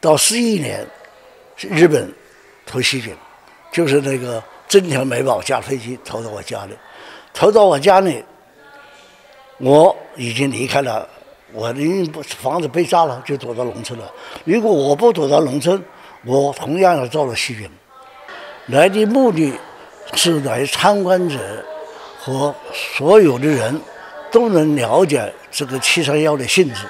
到十一年，日本投细菌，就是那个真田美保驾飞机投到我家里，投到我家里，我已经离开了，我的房子被炸了，就躲到农村了。如果我不躲到农村，我同样要遭到细菌。来的目的是来参观者和所有的人。都能了解这个七三幺的性质。